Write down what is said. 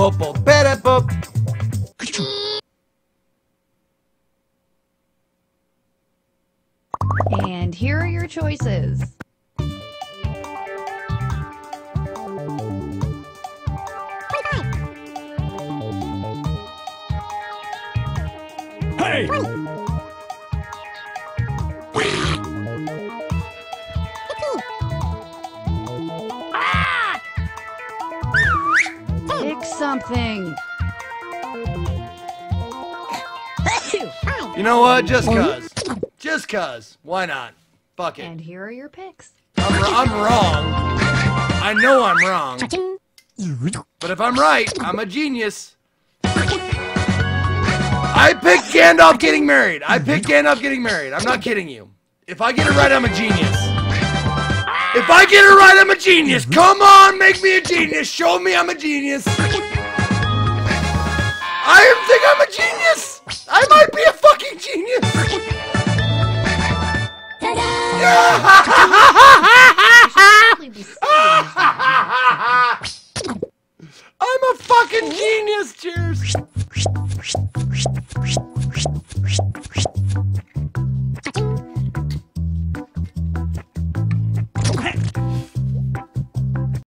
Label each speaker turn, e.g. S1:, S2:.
S1: Popo pere.
S2: And here are your choices.
S3: Hey!
S2: Pick something.
S1: You know what? Just cuz. Just cuz. Why not? Fuck it.
S2: And here are your picks.
S1: I'm, I'm wrong. I know I'm wrong. But if I'm right, I'm a genius. I picked Gandalf getting married. I picked Gandalf getting married. I'm not kidding you. If I get it right, I'm a genius. If I get it right, I'm a genius. Mm-hmm. Come on, make me a genius. Show me I'm a genius. I think I'm a genius. I might be a fucking genius.
S2: Probably be sitting
S1: I'm a fucking genius. Cheers.